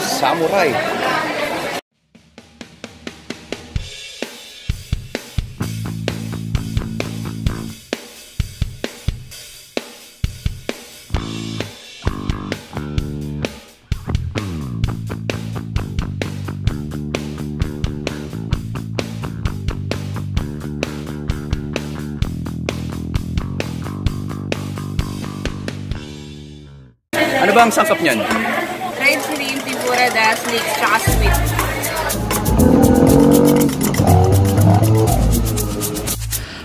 samurai. Ano ba ang sangkap niyan? Fried shrimp, das, mix, tsaka sweet.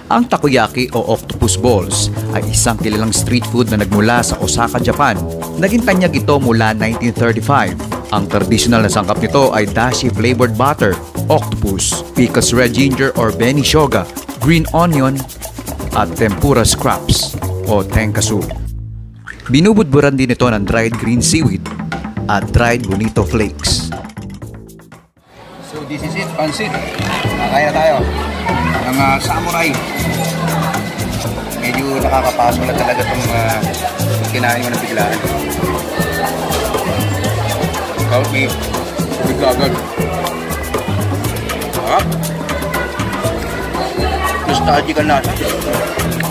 Ang takoyaki o octopus balls ay isang kilalang street food na nagmula sa Osaka, Japan. Naging tanyag ito mula 1935. Ang traditional na sangkap nito ay dashi flavored butter, octopus, pickles red ginger or shoga, green onion, at tempura scraps o tenkasu. Binubudburan din ito ng dried green seaweed at dried bonito flakes. So this is it, pansit. Kaya tayo ng uh, samurai. Medyo nakakapaso na talaga itong uh, kinain mo ng biglaan. Without me, tubig ka agad. Sarap. Nostalgic ang nasa.